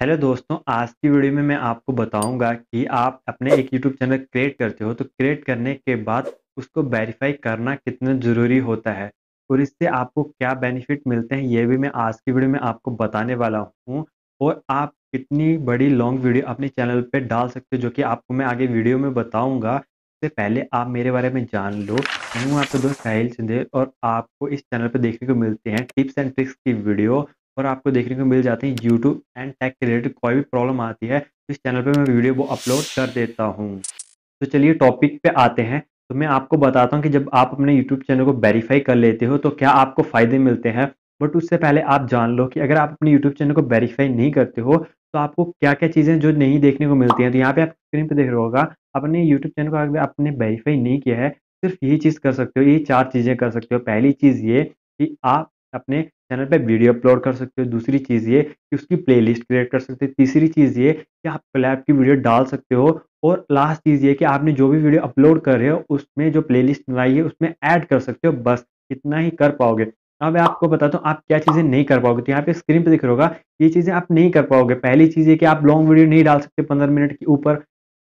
Hello दोस्तों, आज की वीडियो में मैं आपको बताऊँगा कि आप अपने एक यूट्यूब चैनल क्रिएट करते हो, तो क्रिएट करने के बाद उसको वेरीफ़ाई करना कितना ज़रूरी होता है और इससे आपको क्या बेनिफिट मिलते हैं, ये भी मैं आज की वीडियो में आपको बताने वाला हूँ। और आप कितनी बड़ी लॉन्ग वीडियो अपने चैनल पर डाल सकते हो, जो कि आपको मैं आगे वीडियो में बताऊँगा। इससे पहले आप मेरे बारे में जान लो, मैं हूँ आपका दोस्त साहिल चंदेल और आपको इस चैनल पर देखने को मिलते हैं टिप्स एंड ट्रिक्स की वीडियो और आपको देखने को मिल जाते हैं यूट्यूब एंड टेक रिलेटेड कोई भी प्रॉब्लम आती है तो इस चैनल पे मैं वीडियो वो अपलोड कर देता हूँ। तो चलिए टॉपिक पे आते हैं। तो मैं आपको बताता हूँ कि जब आप अपने यूट्यूब चैनल को वेरीफाई कर लेते हो तो क्या आपको फ़ायदे मिलते हैं? बट उससे पहले आप जान लो कि अगर आप अपने यूट्यूब चैनल को वेरीफाई नहीं करते हो तो आपको क्या क्या चीज़ें जो नहीं देखने को मिलती हैं तो यहाँ पे आप स्क्रीन पे देख रहे होगा, अपने यूट्यूब चैनल को अगर आपने वेरीफाई नहीं किया है, सिर्फ़ यही चीज़ कर सकते हो ये चार चीज़ें कर सकते हो। पहली चीज़ ये कि आप अपने चैनल पे वीडियो अपलोड कर सकते हो। दूसरी चीज़ ये कि उसकी प्लेलिस्ट क्रिएट कर सकते हो। तीसरी चीज़ ये कि आप कोलैब की वीडियो डाल सकते हो। और लास्ट चीज़ ये कि आपने जो भी वीडियो अपलोड कर रहे हो, उसमें जो प्लेलिस्ट बनाई है, उसमें ऐड कर सकते हो। बस, इतना ही कर पाओगे। अब मैं आपको बताता हूँ, आप क्या चीज़ें नहीं कर पाओगे। तो यहाँ पे स्क्रीन पे दिख रहा होगा, ये चीज़ें आप नहीं कर पाओगे। पहली चीज़ ये कि आप लॉन्ग वीडियो नहीं डाल सकते पंद्रह मिनट के ऊपर।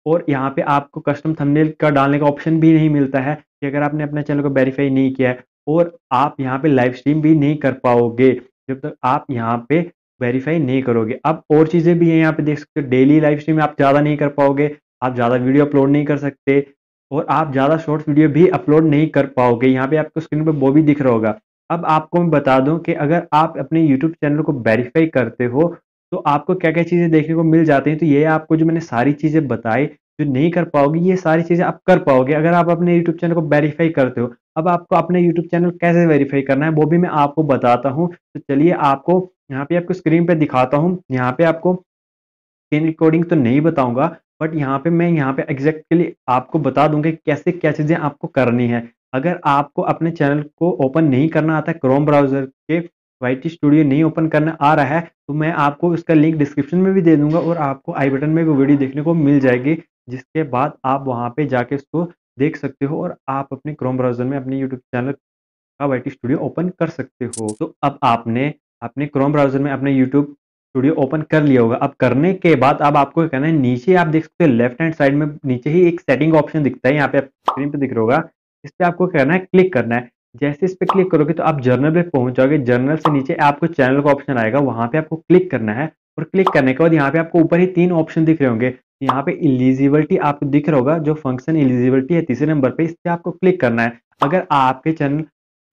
और यहाँ पे आपको कस्टम थंबनेल का डालने का ऑप्शन भी नहीं मिलता है कि अगर आपने अपने चैनल को वेरीफाई नहीं किया है और आप यहाँ पे लाइव स्ट्रीम भी नहीं कर पाओगे। जब तक आप यहाँ पे वेरीफाई नहीं करोगे। अब और चीज़ें भी हैं यहाँ पे देख सकते हो। डेली लाइव स्ट्रीम आप ज़्यादा नहीं कर पाओगे। आप ज़्यादा वीडियो अपलोड नहीं कर सकते और आप ज़्यादा शॉर्ट्स वीडियो भी अपलोड नहीं कर पाओगे। यहाँ पे आपको स्क्रीन पे वो भी दिख रहा होगा। अब आपको मैं बता दूँ कि अगर आप अपने यूट्यूब चैनल को वेरीफाई करते हो तो आपको क्या क्या चीज़ें देखने को मिल जाती हैं? तो ये आपको जो मैंने सारी चीज़ें बताई जो नहीं कर पाओगे, ये सारी चीज़ें आप कर पाओगे। अगर आप अपने यूट्यूब चैनल को वेरीफाई करते हो, अब आपको अपने यूट्यूब चैनल कैसे वेरीफाई करना है, वो भी मैं आपको बताता हूँ। तो चलिए आपको, यहाँ पे आपको स्क्रीन पे दिखाता हूँ। यहाँ पे आपको स्क्रीन रिकॉर्डिंग तो नहीं बताऊँगा बट यहाँ पे मैं यहाँ पे एग्जैक्टली आपको बता दूँगा कैसे, क्या चीज़ें आपको करनी है। अगर आपको अपने चैनल को ओपन नहीं करना आता है क्रोम ब्राउज़र के वाई स्टूडियो नहीं ओपन करना आ रहा है तो मैं आपको इसका लिंक डिस्क्रिप्शन में भी दे दूँगा और आपको आई बटन में वो वीडियो देखने को मिल जाएगी। जिसके बाद आप वहाँ पे जाके इसको देख सकते हो और आप अपने क्रोम ब्राउज़र में अपने यूट्यूब चैनल का वाई स्टूडियो ओपन कर सकते हो। तो अब आपने अपने क्रोम ब्राउज़र में अपने यूट्यूब स्टूडियो ओपन कर लिया होगा। अब करने के बाद अब आपको करना है, नीचे आप देख सकते हो लेफ़्ट हैंड साइड में नीचे ही एक सेटिंग ऑप्शन दिखता है, यहाँ पे स्क्रीन पे दिख रहा होगा। इस पर आपको करना है क्लिक करना है। जैसे इस पर क्लिक करोगे तो आप जर्नल पे पहुँच जाओगे। जर्नल से नीचे आपको चैनल का ऑप्शन आएगा, वहाँ पे आपको क्लिक करना है। और क्लिक करने के बाद यहाँ पे आपको ऊपर ही तीन ऑप्शन दिख रहे होंगे। यहाँ पे इलिजिबिलिटी आपको दिख रहा होगा, जो फ़ंक्शन इलिजिबिलिटी है, तीसरे नंबर पे, इस पर आपको क्लिक करना है। अगर आपके चैनल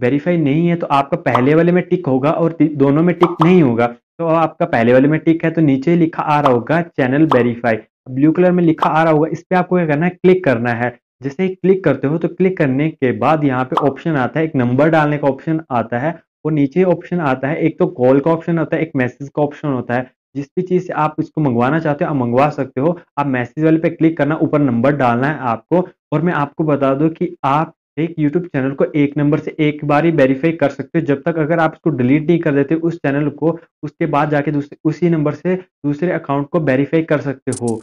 वेरीफाई नहीं है तो आपका पहले वाले में टिक होगा और दोनों में टिक नहीं होगा। तो आपका पहले वाले में टिक है तो नीचे लिखा आ रहा होगा चैनल वेरीफाई ब्लू कलर में लिखा आ रहा होगा, इस पर आपको क्या करना है क्लिक करना है। जैसे ही क्लिक करते हो तो क्लिक करने के बाद यहाँ पे ऑप्शन आता है, एक नंबर डालने का ऑप्शन आता है और नीचे ऑप्शन आता है, एक तो कॉल का ऑप्शन होता है, एक मैसेज का ऑप्शन होता है। जिस भी चीज़ से आप इसको मंगवाना चाहते हो, आप मंगवा सकते हो। आप मैसेज वाले पे क्लिक करना, ऊपर नंबर डालना है आपको और मैं आपको बता दूँ कि आप एक यूट्यूब चैनल को एक नंबर से एक बार ही वेरीफाई कर सकते हो। जब तक अगर आप इसको डिलीट नहीं कर देते उस चैनल को, उसके बाद जाके दूसरे उसी नंबर से दूसरे अकाउंट को वेरीफाई कर सकते हो।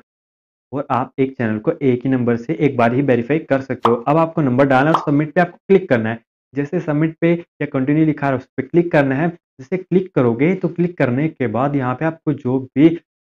और आप एक चैनल को एक ही नंबर से एक बार ही वेरीफाई कर सकते हो। अब आपको नंबर डालना है सबमिट पे आपको क्लिक करना है। जैसे सबमिट पे या कंटिन्यू लिखा है, उस पर क्लिक करना है। जैसे क्लिक करोगे तो क्लिक करने के बाद यहाँ पे आपको जो भी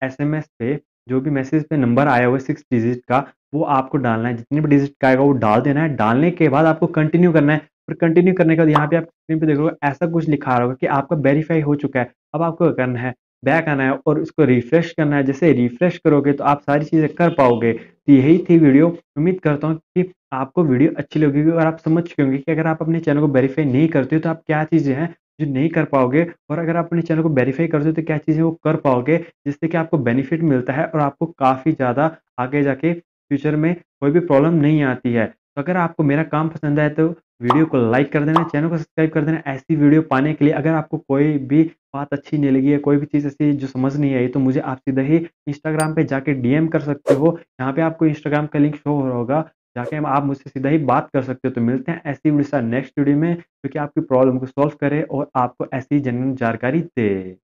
एसएमएस पे, जो भी मैसेज पे नंबर आया हुआ है सिक्स डिजिट का, वो आपको डालना है। जितने भी डिजिट का आएगा वो डाल देना है। डालने के बाद आपको कंटिन्यू करना है। और कंटिन्यू करने के बाद यहाँ पे आप स्क्रीन पे देखोगे, ऐसा कुछ लिखा रहा होगा कि आपका वेरीफाई हो चुका है। अब आपको करना है? बैक आना है और उसको रिफ्रेश करना है। जैसे रिफ्रेश करोगे तो आप सारी चीज़ें कर पाओगे। तो यही थी वीडियो। उम्मीद करता हूँ कि आपको वीडियो अच्छी लगेगी और आप समझ चुके होंगे कि अगर आप अपने चैनल को वेरीफाई नहीं करते हो तो आप क्या चीज़ें हैं? जो नहीं कर पाओगे और अगर आप अपने चैनल को वेरीफाई कर दो तो क्या चीज़ें वो कर पाओगे जिससे कि आपको बेनिफिट मिलता है और आपको काफ़ी ज़्यादा आगे जाके फ्यूचर में कोई भी प्रॉब्लम नहीं आती है। तो अगर आपको मेरा काम पसंद आए तो वीडियो को लाइक कर देना, चैनल को सब्सक्राइब कर देना, ऐसी वीडियो पाने के लिए अगर आपको कोई भी बात अच्छी नहीं लगी है, कोई भी चीज़ ऐसी जो समझ नहीं आई तो मुझे आप सीधा ही इंस्टाग्राम पे जाके डीएम कर सकते हो। यहाँ पे आपको इंस्टाग्राम का लिंक शो हो रहा होगा। जाके हम आप मुझसे सीधा ही बात कर सकते हो तो मिलते हैं ऐसी उड़ीसा नेक्स्ट वीडियो में जो कि आपकी प्रॉब्लम को सॉल्व करे और आपको ऐसी जनरल जानकारी दे।